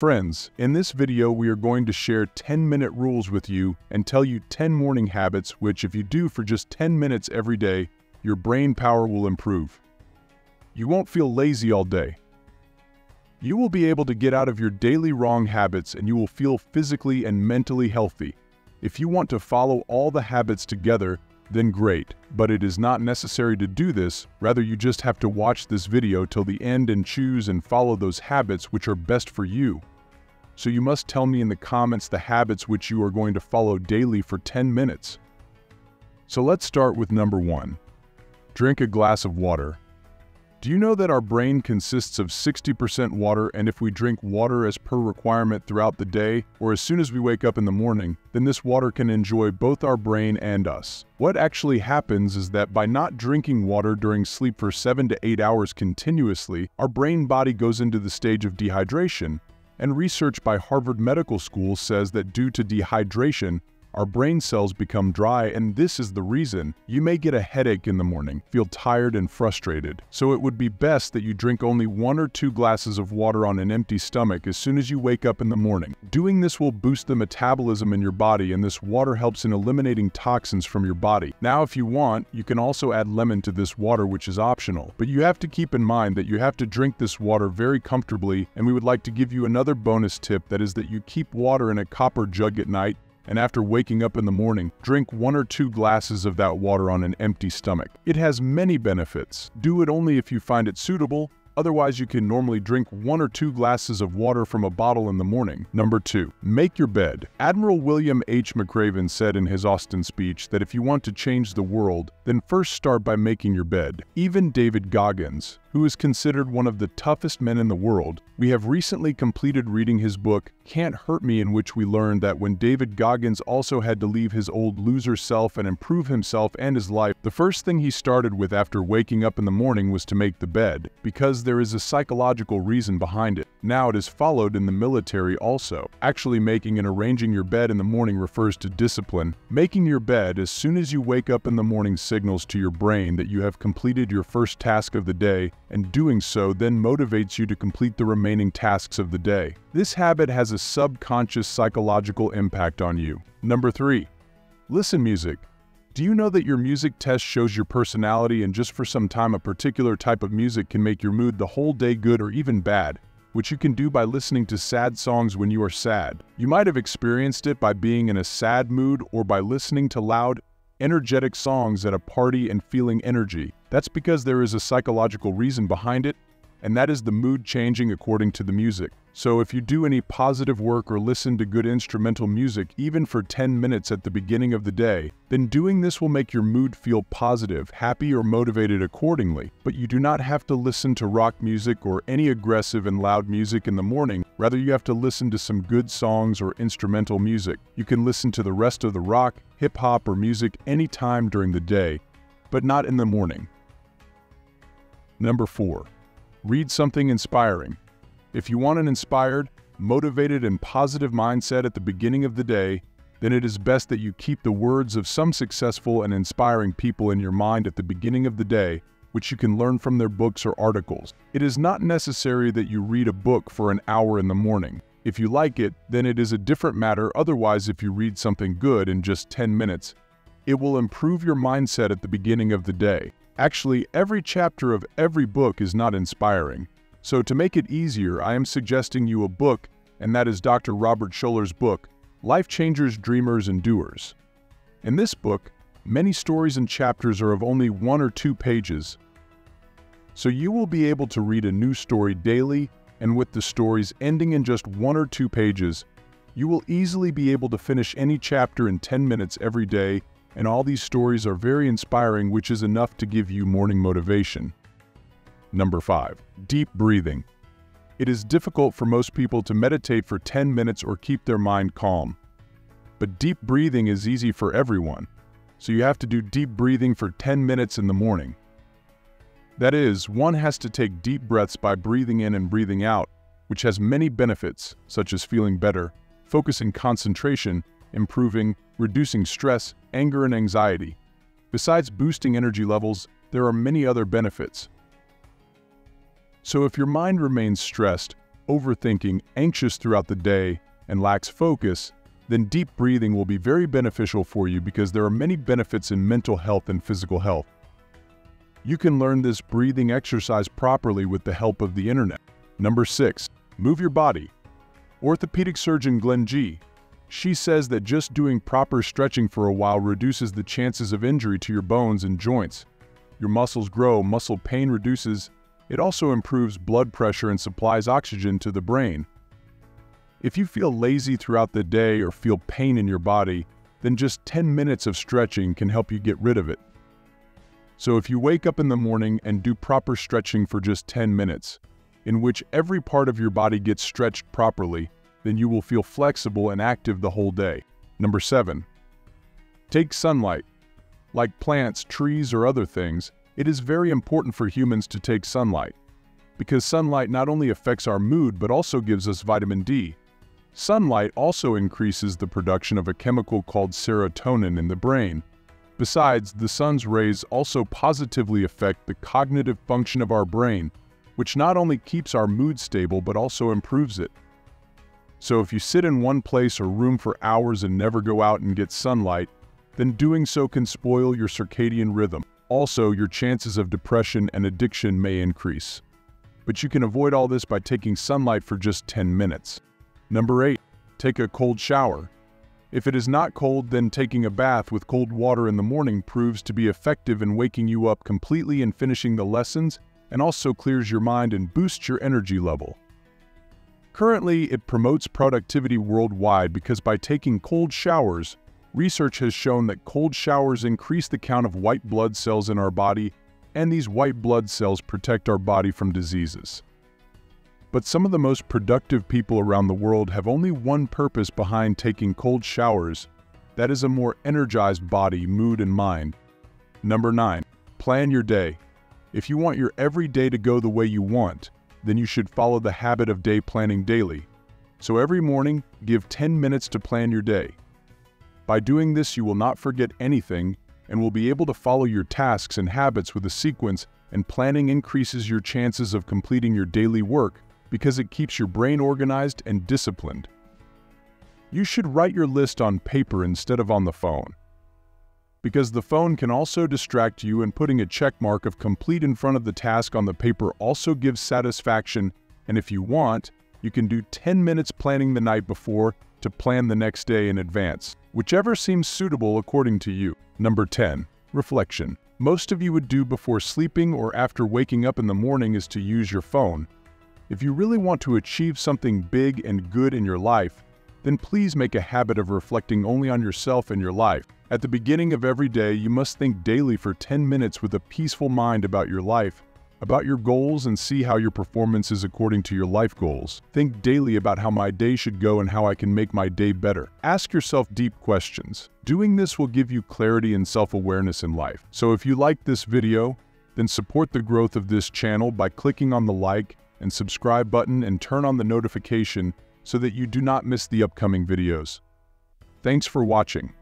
Friends, in this video we are going to share 10-minute rules with you and tell you 10 morning habits which if you do for just 10 minutes every day, your brain power will improve. You won't feel lazy all day. You will be able to get out of your daily wrong habits and you will feel physically and mentally healthy. If you want to follow all the habits together, then great, but it is not necessary to do this, rather you just have to watch this video till the end and choose and follow those habits which are best for you. So you must tell me in the comments the habits which you are going to follow daily for 10 minutes. So let's start with number 1. Drink a glass of water. Do you know that our brain consists of 60% water and if we drink water as per requirement throughout the day or as soon as we wake up in the morning, then this water can enjoy both our brain and us. What actually happens is that by not drinking water during sleep for 7 to 8 hours continuously, our brain body goes into the stage of dehydration, and research by Harvard Medical School says that due to dehydration, our brain cells become dry and this is the reason. You may get a headache in the morning, feel tired and frustrated. So it would be best that you drink only one or two glasses of water on an empty stomach as soon as you wake up in the morning. Doing this will boost the metabolism in your body and this water helps in eliminating toxins from your body. Now if you want, you can also add lemon to this water which is optional. But you have to keep in mind that you have to drink this water very comfortably and we would like to give you another bonus tip that is that you keep water in a copper jug at night and after waking up in the morning, drink one or two glasses of that water on an empty stomach. It has many benefits. Do it only if you find it suitable, Otherwise, you can normally drink one or two glasses of water from a bottle in the morning. Number 2. Make your bed. Admiral William H. McRaven said in his Austin speech that if you want to change the world, then first start by making your bed. Even David Goggins, who is considered one of the toughest men in the world, we have recently completed reading his book, Can't Hurt Me, in which we learned that when David Goggins also had to leave his old loser self and improve himself and his life, the first thing he started with after waking up in the morning was to make the bed, because there is a psychological reason behind it. Now it is followed in the military also. Actually making and arranging your bed in the morning refers to discipline. Making your bed as soon as you wake up in the morning signals to your brain that you have completed your first task of the day and doing so then motivates you to complete the remaining tasks of the day. This habit has a subconscious psychological impact on you. Number 3. Listen music. Do you know that your music test shows your personality and just for some time a particular type of music can make your mood the whole day good or even bad? Which you can do by listening to sad songs when you are sad. You might have experienced it by being in a sad mood or by listening to loud, energetic songs at a party and feeling energy. That's because there is a psychological reason behind it, and that is the mood changing according to the music. So if you do any positive work or listen to good instrumental music even for 10 minutes at the beginning of the day, then doing this will make your mood feel positive, happy or motivated accordingly. But you do not have to listen to rock music or any aggressive and loud music in the morning, rather you have to listen to some good songs or instrumental music. You can listen to the rest of the rock, hip-hop or music anytime during the day, but not in the morning. Number 4. Read something inspiring. If you want an inspired, motivated, and positive mindset at the beginning of the day, then it is best that you keep the words of some successful and inspiring people in your mind at the beginning of the day, which you can learn from their books or articles. It is not necessary that you read a book for an hour in the morning. If you like it, then it is a different matter. Otherwise, if you read something good in just 10 minutes, it will improve your mindset at the beginning of the day. Actually, every chapter of every book is not inspiring. So to make it easier, I am suggesting you a book, and that is Dr. Robert Schuller's book, Life Changers, Dreamers, and Doers. In this book, many stories and chapters are of only one or two pages, so you will be able to read a new story daily, and with the stories ending in just one or two pages, you will easily be able to finish any chapter in 10 minutes every day, and all these stories are very inspiring which is enough to give you morning motivation. Number 5. Deep breathing. It is difficult for most people to meditate for 10 minutes or keep their mind calm. But deep breathing is easy for everyone, so you have to do deep breathing for 10 minutes in the morning. That is, one has to take deep breaths by breathing in and breathing out, which has many benefits, such as feeling better, focusing concentration, improving, reducing stress, anger, and anxiety. Besides boosting energy levels, there are many other benefits, so if your mind remains stressed, overthinking, anxious throughout the day, and lacks focus, then deep breathing will be very beneficial for you because there are many benefits in mental health and physical health. You can learn this breathing exercise properly with the help of the internet. Number 6. Move your body. Orthopedic surgeon Glenn G. She says that just doing proper stretching for a while reduces the chances of injury to your bones and joints. Your muscles grow, muscle pain reduces, it also improves blood pressure and supplies oxygen to the brain. If you feel lazy throughout the day or feel pain in your body, then just 10 minutes of stretching can help you get rid of it. So if you wake up in the morning and do proper stretching for just 10 minutes, in which every part of your body gets stretched properly, then you will feel flexible and active the whole day. Number 7. Take sunlight. Like plants, trees, or other things, it is very important for humans to take sunlight, because sunlight not only affects our mood but also gives us vitamin D. Sunlight also increases the production of a chemical called serotonin in the brain, Besides, the sun's rays also positively affect the cognitive function of our brain, which not only keeps our mood stable but also improves it. So if you sit in one place or room for hours and never go out and get sunlight, then doing so can spoil your circadian rhythm. Also, your chances of depression and addiction may increase. But you can avoid all this by taking sunlight for just 10 minutes. Number 8. Take a cold shower. If it is not cold, then taking a bath with cold water in the morning proves to be effective in waking you up completely and finishing the lessons, and also clears your mind and boosts your energy level. Currently, it promotes productivity worldwide because by taking cold showers, research has shown that cold showers increase the count of white blood cells in our body, and these white blood cells protect our body from diseases. But some of the most productive people around the world have only one purpose behind taking cold showers. That is a more energized body, mood, and mind. Number 9. Plan your day. If you want your every day to go the way you want, then you should follow the habit of day planning daily. So every morning, give 10 minutes to plan your day. By doing this, you will not forget anything and will be able to follow your tasks and habits with a sequence and planning increases your chances of completing your daily work because it keeps your brain organized and disciplined. You should write your list on paper instead of on the phone. Because the phone can also distract you and putting a check mark of complete in front of the task on the paper also gives satisfaction and if you want, you can do 10 minutes planning the night before to plan the next day in advance, whichever seems suitable according to you. Number 10. Reflection. Most of you would do before sleeping or after waking up in the morning is to use your phone, if you really want to achieve something big and good in your life, then please make a habit of reflecting only on yourself and your life. At the beginning of every day, you must think daily for 10 minutes with a peaceful mind about your life, about your goals and see how your performance is according to your life goals. Think daily about how my day should go and how I can make my day better. Ask yourself deep questions. Doing this will give you clarity and self-awareness in life. So if you like this video, then support the growth of this channel by clicking on the like and subscribe button and turn on the notification so that you do not miss the upcoming videos. Thanks for watching.